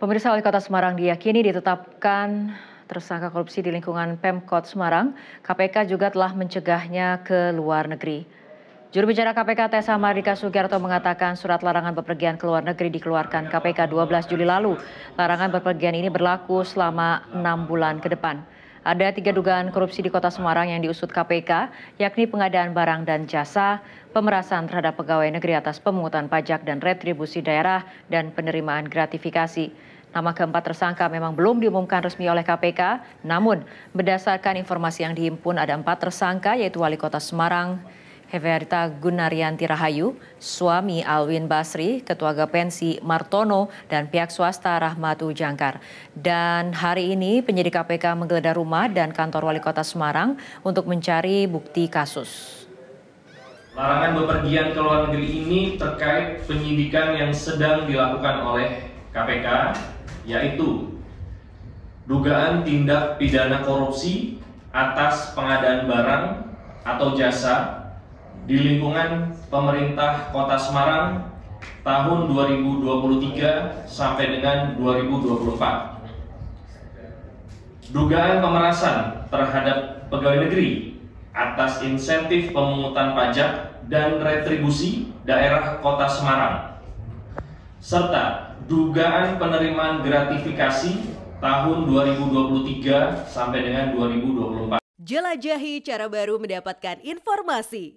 Pemirsa Wali Kota Semarang diyakini ditetapkan tersangka korupsi di lingkungan Pemkot Semarang. KPK juga telah mencegahnya ke luar negeri. Juru bicara KPK Tessa Mardika Sugiarto mengatakan surat larangan bepergian ke luar negeri dikeluarkan KPK 12 Juli lalu. Larangan bepergian ini berlaku selama enam bulan ke depan. Ada tiga dugaan korupsi di kota Semarang yang diusut KPK, yakni pengadaan barang dan jasa, pemerasan terhadap pegawai negeri atas pemungutan pajak dan retribusi daerah, dan penerimaan gratifikasi. Nama keempat tersangka memang belum diumumkan resmi oleh KPK, namun berdasarkan informasi yang dihimpun ada empat tersangka yaitu Wali Kota Semarang, Heverita Gunaryanti Rahayu, suami Alwin Basri, Ketua Gapensi Martono, dan pihak swasta Rahmatu Jangkar. Dan hari ini penyidik KPK menggeledah rumah dan kantor Wali Kota Semarang untuk mencari bukti kasus. Larangan bepergian ke luar negeri ini terkait penyidikan yang sedang dilakukan oleh KPK, yaitu dugaan tindak pidana korupsi atas pengadaan barang atau jasa di lingkungan pemerintah Kota Semarang tahun 2023 sampai dengan 2024. Dugaan pemerasan terhadap pegawai negeri atas insentif pemungutan pajak dan retribusi daerah Kota Semarang serta dugaan penerimaan gratifikasi tahun 2023 sampai dengan 2024. Jelajahi cara baru mendapatkan informasi.